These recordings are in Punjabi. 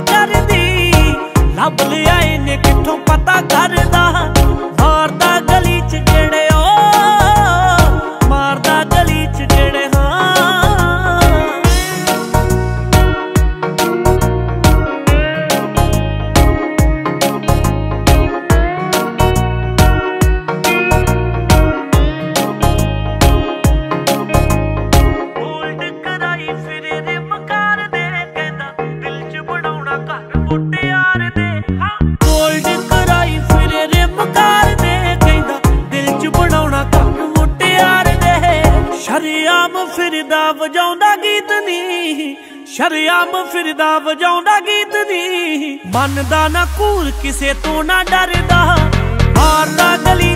ਕਰਦੀ। ਲੱਭ ਲਿਆਏ ਨੇ ਕਿੱਥੋਂ ਪਤਾ ਕਰਦਾ। ਸ਼ਰਿਆਮ ਫਿਰਦਾ ਵਜਾਉਂਦਾ ਗੀਤ ਦੀ। ਮੰਨਦਾ ਨਾ ਕੂਰ ਕਿਸੇ ਤੋਂ ਨਾ ਡਰਦਾ। ਮਾਰਦਾ ਗਲੀ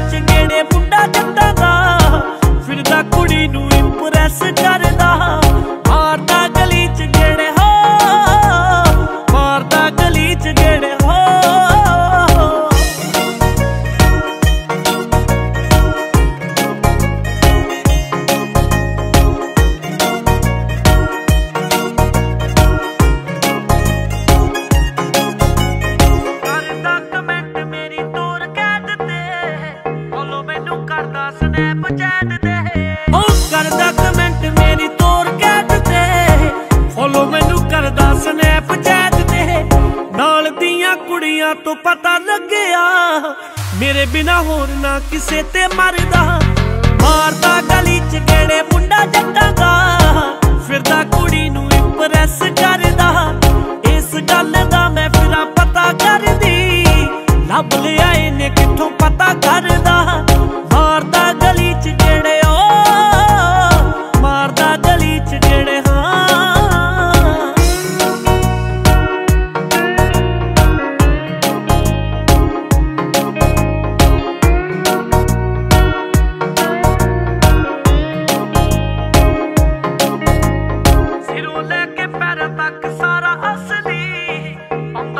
ਸਨੈਪਚੈਟ ਤੇ ਉਹ ਕਰਦਾ ਕਮੈਂਟ ਮੇਰੀ ਤੋਰ ਕੈਦ ਤੇ। ਫੋਲੋ ਮੈਨੂੰ ਕਰਦਾ ਸਨੈਪਚੈਟ ਤੇ। ਨਾਲ ਦੀਆਂ ਕੁੜੀਆਂ ਤੋਂ ਪਤਾ ਲੱਗਿਆ, ਮੇਰੇ ਬਿਨਾ ਹੋਰ ਨਾ ਕਿਸੇ ਤੇ ਮਰਦਾ। ਮਾਰਦਾ ਗਲੀ ਚ ਗੇੜੇ ਮੁੰਡਾ ਜੱਟਾਂ ਦਾ। ਫਿਰਦਾ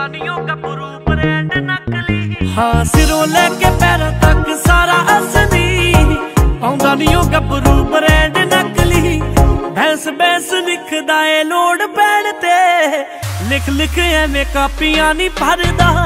ਆਉਂਦਾ ਗੱਭਰੂ ਬ੍ਰਾਂਡ ਨਕਲੀ। ਹਾਂ, ਸਿਰੋਂ ਲੈ ਕੇ ਪੈਰਾਂ ਤੱਕ ਸਾਰਾ ਅਸਲੀ। ਆਉਂਦਾ ਨਹੀਂ ਉਹ ਗੱਭਰੂ ਬ੍ਰਾਂਡ ਨਕਲੀ। ਬੈਂਸ ਬੈਸ ਲਿਖਦਾ ਏ ਲੋੜ ਪੈਣ ਤੇ। ਲਿਖ ਲਿਖ ਐਵੇਂ ਕਾਪੀਆਂ ਨਹੀਂ ਭਰਦਾ।